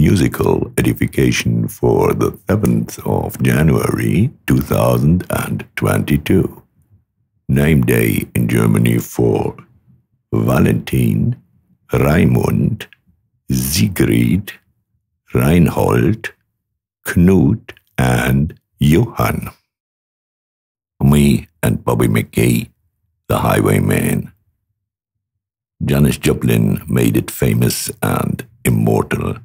musical edification for the 7th of January 2022. Name day in Germany for Valentin, Raimund, Sigrid, Reinhold, Knut, and Johann. Me and Bobby McGee, the Highwaymen. Janis Joplin made it famous and immortal.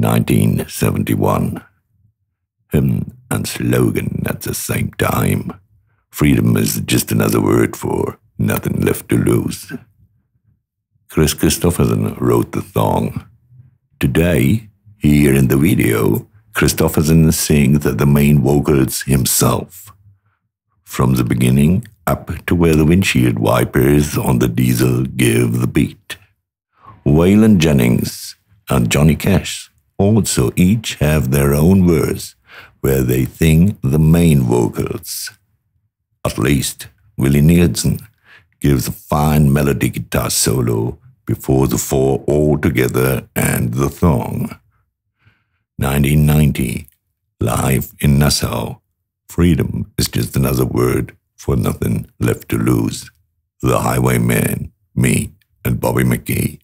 1971. Hymn and slogan at the same time. Freedom is just another word for nothing left to lose. Kris Kristofferson wrote the song. Today, here in the video, Kristofferson sings the main vocals himself. From the beginning up to where the windshield wipers on the diesel give the beat. Waylon Jennings and Johnny Cash also each have their own verse where they sing the main vocals. At least Willie Nelson gives a fine melody guitar solo before the four all together and the song. 1990, live in Nassau. Freedom is just another word for nothing left to lose. The Highwaymen, me, and Bobby McGee.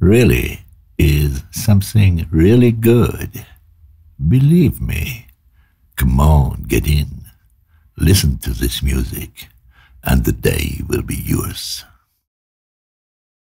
Really something really good. Believe me. Come on, get in. Listen to this music, and the day will be yours.